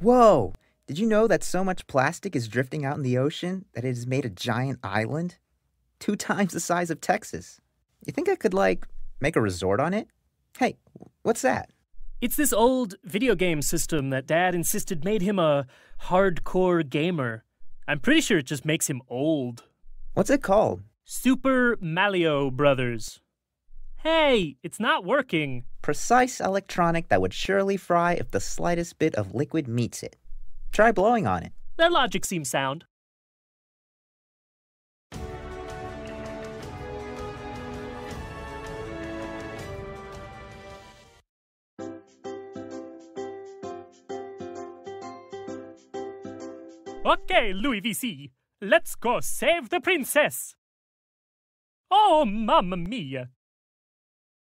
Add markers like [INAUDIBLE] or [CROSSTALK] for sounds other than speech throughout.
Whoa! Did you know that so much plastic is drifting out in the ocean that it has made a giant island? Two [LAUGHS] times the size of Texas. You think I could, like, make a resort on it? Hey, what's that? It's this old video game system that Dad insisted made him a hardcore gamer. I'm pretty sure it just makes him old. What's it called? Super Mario Brothers. Hey, it's not working. Precise electronic that would surely fry if the slightest bit of liquid meets it. Try blowing on it. Their logic seems sound. Okay, Louis VC, let's go save the princess. Oh, mamma mia.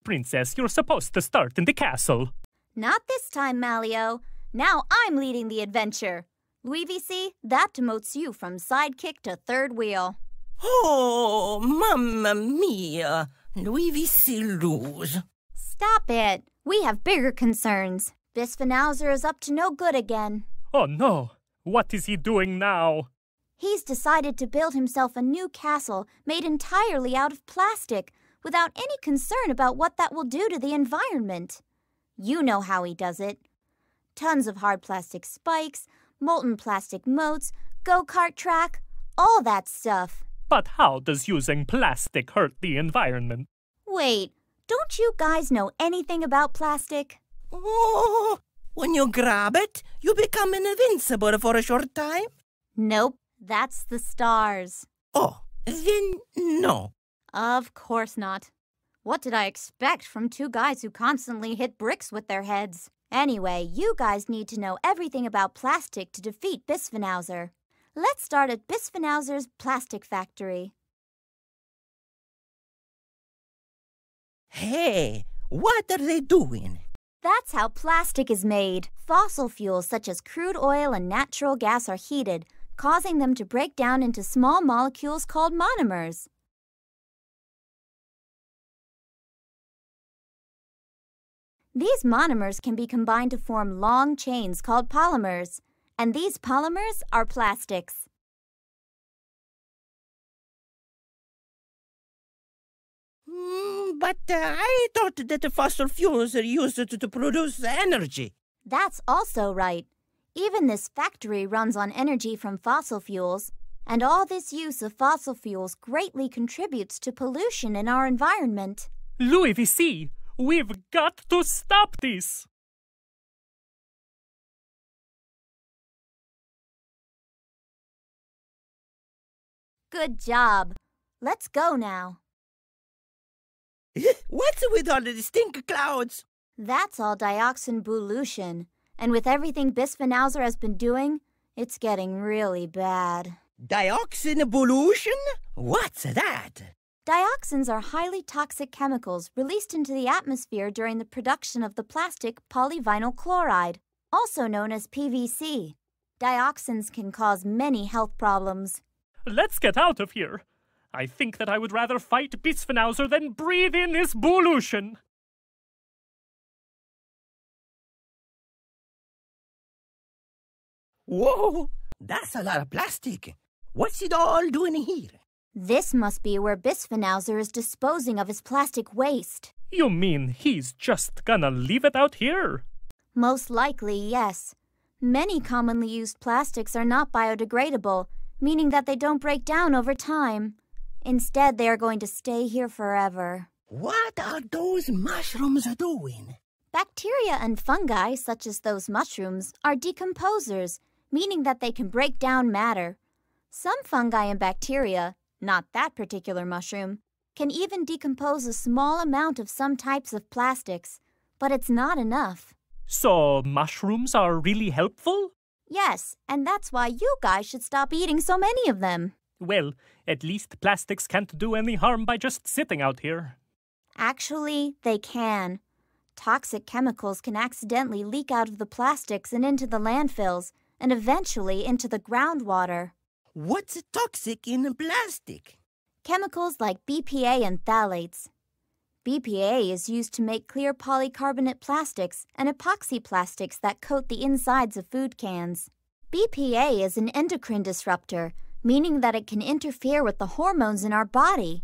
Princess, you're supposed to start in the castle. Not this time, Malio. Now I'm leading the adventure. Louis VC, that demotes you from sidekick to third wheel. Oh, mamma mia! Louis VC lose. Stop it. We have bigger concerns. Bisphenozer is up to no good again. Oh no, what is he doing now? He's decided to build himself a new castle made entirely out of plastic without any concern about what that will do to the environment. You know how he does it. Tons of hard plastic spikes, molten plastic moats, go-kart track, all that stuff. But how does using plastic hurt the environment? Wait, don't you guys know anything about plastic? Oh, when you grab it, you become invincible for a short time? Nope, that's the stars. Oh, then no. Of course not. What did I expect from two guys who constantly hit bricks with their heads? Anyway, you guys need to know everything about plastic to defeat Bisphenozer. Let's start at Bisphenozer's plastic factory. Hey, what are they doing? That's how plastic is made. Fossil fuels such as crude oil and natural gas are heated, causing them to break down into small molecules called monomers. These monomers can be combined to form long chains called polymers, and these polymers are plastics. Mm, but uh, I thought that the fossil fuels are used to, to produce energy. That's also right. Even this factory runs on energy from fossil fuels, and all this use of fossil fuels greatly contributes to pollution in our environment. Louis VC, we've got to stop this. Good job. Let's go now. [LAUGHS] What's with all the stink clouds? That's all dioxin pollution. And with everything Bisphenozer has been doing, it's getting really bad. Dioxin pollution? What's that? Dioxins are highly toxic chemicals released into the atmosphere during the production of the plastic polyvinyl chloride, also known as PVC. Dioxins can cause many health problems. Let's get out of here. I think that I would rather fight Bisphenozer than breathe in this pollution. Whoa, that's a lot of plastic. What's it all doing here? This must be where Bisphenozer is disposing of his plastic waste. You mean he's just gonna leave it out here? Most likely, yes. Many commonly used plastics are not biodegradable, meaning that they don't break down over time. Instead, they are going to stay here forever. What are those mushrooms doing? Bacteria and fungi, such as those mushrooms, are decomposers, meaning that they can break down matter. Some fungi and bacteria, not that particular mushroom, can even decompose a small amount of some types of plastics, but it's not enough. So, mushrooms are really helpful? Yes, and that's why you guys should stop eating so many of them. Well, at least plastics can't do any harm by just sitting out here. Actually, they can. Toxic chemicals can accidentally leak out of the plastics and into the landfills, and eventually into the groundwater. What's toxic in plastic? Chemicals like BPA and phthalates. BPA is used to make clear polycarbonate plastics and epoxy plastics that coat the insides of food cans. BPA is an endocrine disruptor, meaning that it can interfere with the hormones in our body.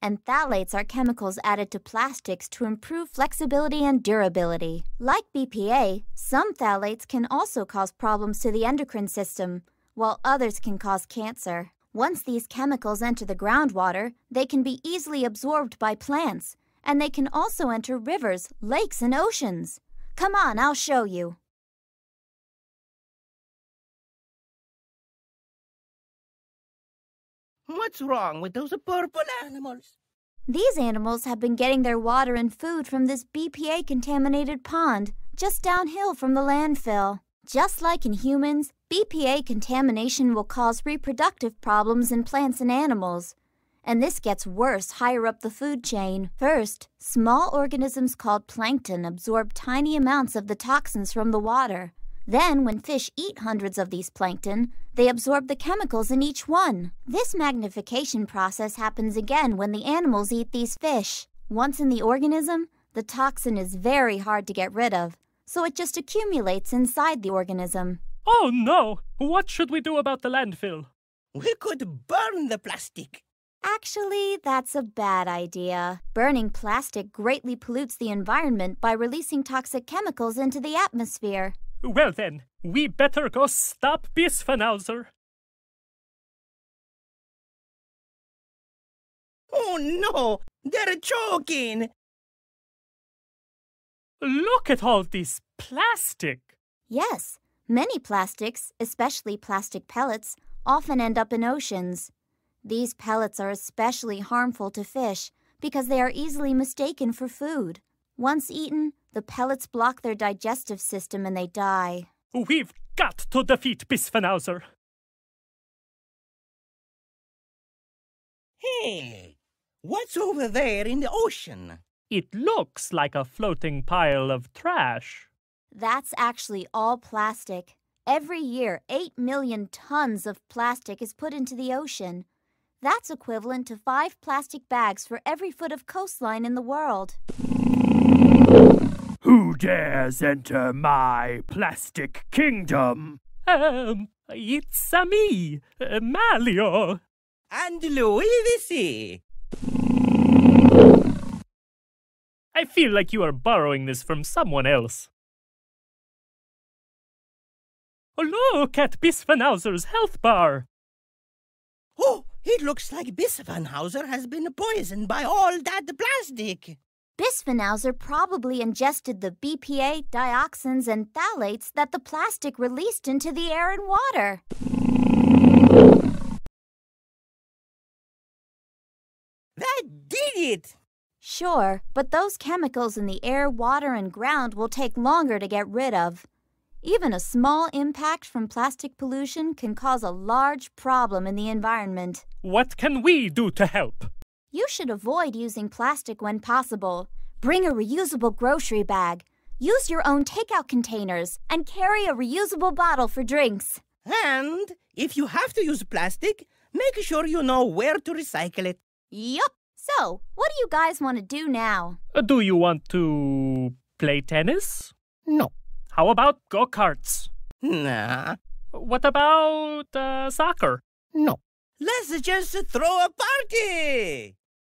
And phthalates are chemicals added to plastics to improve flexibility and durability. Like BPA, some phthalates can also cause problems to the endocrine system, while others can cause cancer. Once these chemicals enter the groundwater, they can be easily absorbed by plants, and they can also enter rivers, lakes, and oceans. Come on, I'll show you. What's wrong with those purple animals? These animals have been getting their water and food from this BPA contaminated pond just downhill from the landfill. Just like in humans, BPA contamination will cause reproductive problems in plants and animals. And this gets worse higher up the food chain. First, small organisms called plankton absorb tiny amounts of the toxins from the water. Then, when fish eat hundreds of these plankton, they absorb the chemicals in each one. This magnification process happens again when the animals eat these fish. Once in the organism, the toxin is very hard to get rid of, so it just accumulates inside the organism. Oh no! What should we do about the landfill? We could burn the plastic. Actually, that's a bad idea. Burning plastic greatly pollutes the environment by releasing toxic chemicals into the atmosphere. Well then, we better go stop Bisphenozer. Oh no, they're choking. Look at all this plastic. Yes, many plastics, especially plastic pellets, often end up in oceans. These pellets are especially harmful to fish because they are easily mistaken for food. Once eaten, the pellets block their digestive system and they die. We've got to defeat Bisphenozer. Hey, what's over there in the ocean? It looks like a floating pile of trash. That's actually all plastic. Every year, 8 million tons of plastic is put into the ocean. That's equivalent to five plastic bags for every foot of coastline in the world. Who dares enter my plastic kingdom? Um, it's a me, uh, Malio. And Louis I feel like you are borrowing this from someone else. Oh, look at Bisphenauser's health bar. Oh, it looks like Bisphonhauser has been poisoned by all that plastic. Bisphenauser probably ingested the BPA, dioxins, and phthalates that the plastic released into the air and water. That did it! Sure, but those chemicals in the air, water, and ground will take longer to get rid of. Even a small impact from plastic pollution can cause a large problem in the environment. What can we do to help? You should avoid using plastic when possible. Bring a reusable grocery bag. Use your own takeout containers and carry a reusable bottle for drinks. And if you have to use plastic, make sure you know where to recycle it. Yup. So, what do you guys want to do now? Uh, Do you want to play tennis? No. How about go karts? Nah. What about uh, soccer? No. Let's just throw a party!